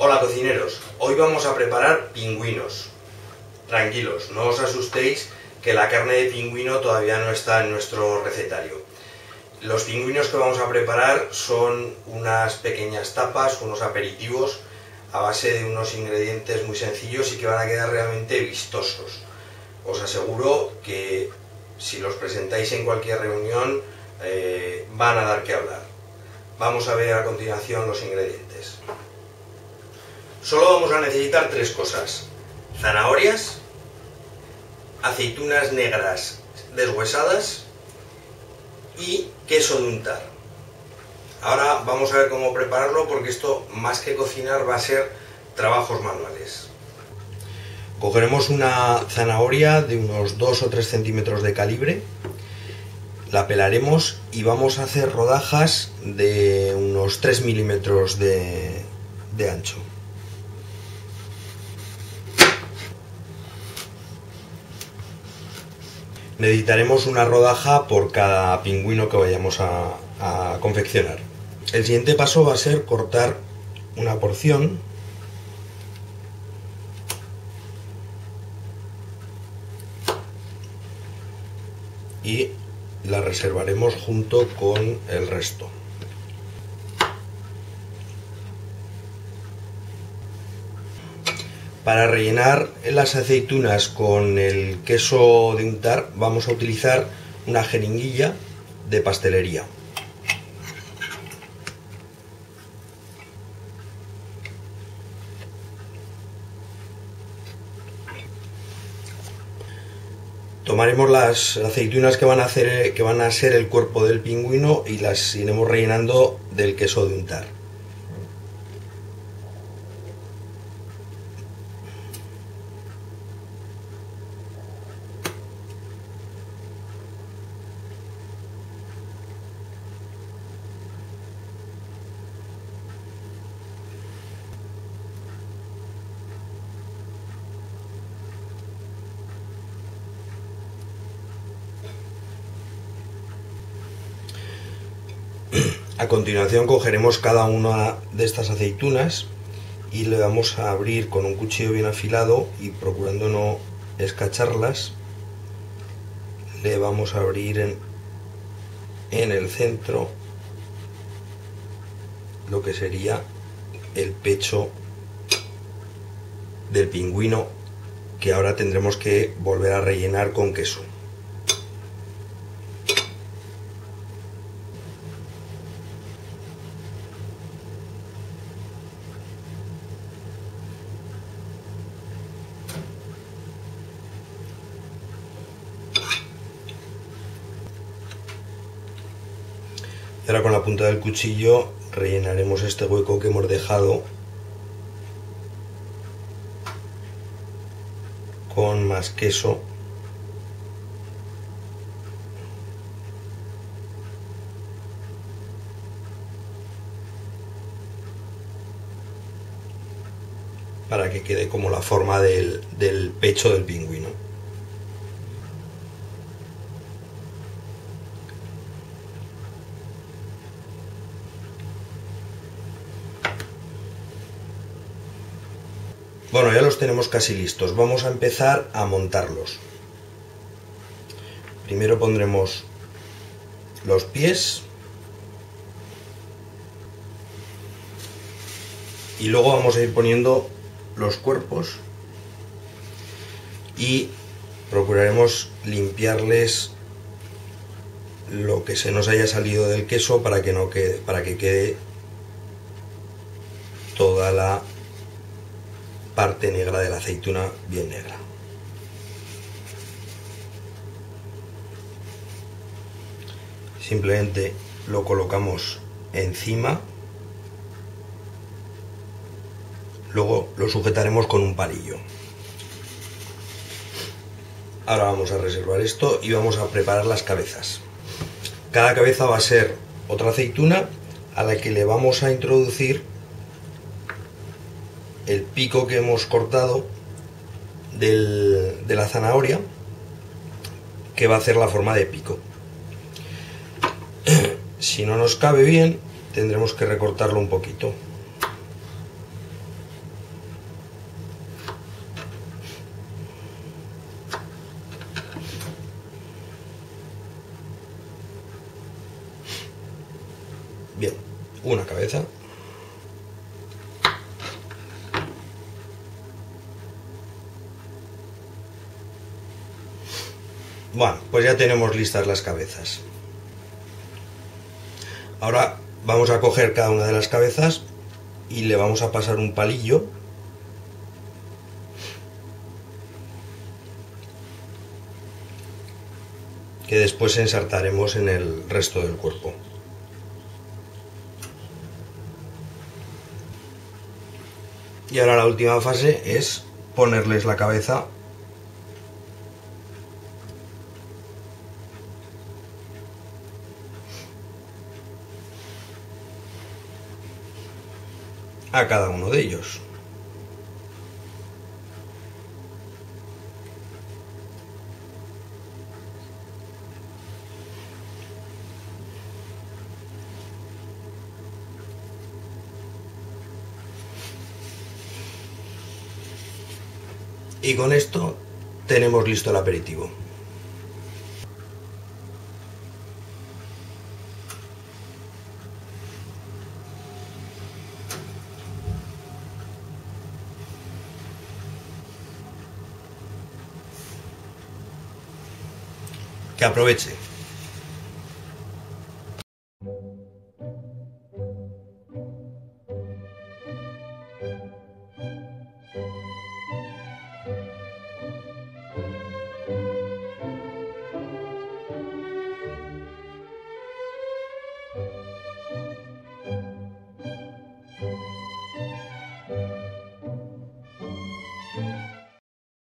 Hola cocineros, hoy vamos a preparar pingüinos. Tranquilos, no os asustéis que la carne de pingüino todavía no está en nuestro recetario. Los pingüinos que vamos a preparar son unas pequeñas tapas, unos aperitivos a base de unos ingredientes muy sencillos y que van a quedar realmente vistosos. Os aseguro que si los presentáis en cualquier reunión eh, van a dar que hablar. Vamos a ver a continuación los ingredientes. Solo vamos a necesitar tres cosas. Zanahorias, aceitunas negras deshuesadas y queso de untar. Ahora vamos a ver cómo prepararlo porque esto más que cocinar va a ser trabajos manuales. Cogeremos una zanahoria de unos 2 o 3 centímetros de calibre, la pelaremos y vamos a hacer rodajas de unos 3 milímetros de, de ancho. Necesitaremos una rodaja por cada pingüino que vayamos a, a confeccionar. El siguiente paso va a ser cortar una porción y la reservaremos junto con el resto. Para rellenar las aceitunas con el queso de untar vamos a utilizar una jeringuilla de pastelería. Tomaremos las aceitunas que van, a hacer, que van a ser el cuerpo del pingüino y las iremos rellenando del queso de untar. A continuación cogeremos cada una de estas aceitunas y le vamos a abrir con un cuchillo bien afilado y procurando no escacharlas, le vamos a abrir en, en el centro lo que sería el pecho del pingüino que ahora tendremos que volver a rellenar con queso. Ahora con la punta del cuchillo rellenaremos este hueco que hemos dejado con más queso para que quede como la forma del, del pecho del pingüino. Bueno, ya los tenemos casi listos. Vamos a empezar a montarlos. Primero pondremos los pies. Y luego vamos a ir poniendo los cuerpos. Y procuraremos limpiarles lo que se nos haya salido del queso para que no quede, para que quede toda la negra de la aceituna bien negra. Simplemente lo colocamos encima. Luego lo sujetaremos con un palillo. Ahora vamos a reservar esto y vamos a preparar las cabezas. Cada cabeza va a ser otra aceituna a la que le vamos a introducir pico que hemos cortado del, de la zanahoria que va a hacer la forma de pico. Si no nos cabe bien, tendremos que recortarlo un poquito. Bien, una cabeza. Bueno, pues ya tenemos listas las cabezas. Ahora vamos a coger cada una de las cabezas y le vamos a pasar un palillo que después ensartaremos en el resto del cuerpo. Y ahora la última fase es ponerles la cabeza a cada uno de ellos. Y con esto tenemos listo el aperitivo. Que aproveche.